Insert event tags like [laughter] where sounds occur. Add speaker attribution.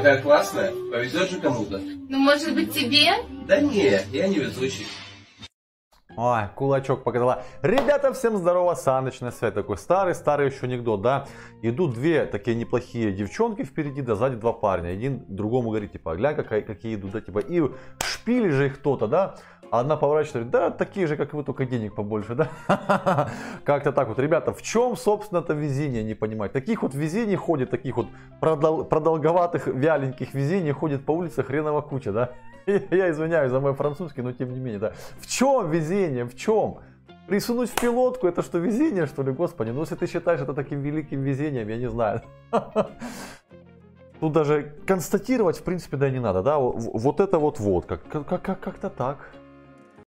Speaker 1: такая классная, повезет же кому-то.
Speaker 2: Ну, может быть, тебе?
Speaker 1: Да не, я не везучий.
Speaker 3: Ой, кулачок показала. Ребята, всем здорово, Саныч на свет. Такой старый-старый еще анекдот, да. Идут две такие неплохие девчонки впереди, да сзади два парня. Один другому говорит, типа, глянь, какие, какие идут, да, типа, и шпили же их кто-то, да. А одна поворачивается, говорит, да, такие же, как вы, только денег побольше, да? [laughs] Как-то так вот. Ребята, в чем, собственно-то, везение, не понимать? Таких вот везений ходит, таких вот продол- продолговатых, вяленьких везений ходит по улице хреново куча, да? [laughs] Я извиняюсь за мой французский, но тем не менее, да. В чем везение, в чем? Присунуть в пилотку, это что, везение, что ли, господи? Ну, если ты считаешь это таким великим везением, я не знаю. [laughs] Тут даже констатировать, в принципе, да, не надо, да, вот это вот вот, как, как, как, как-то так.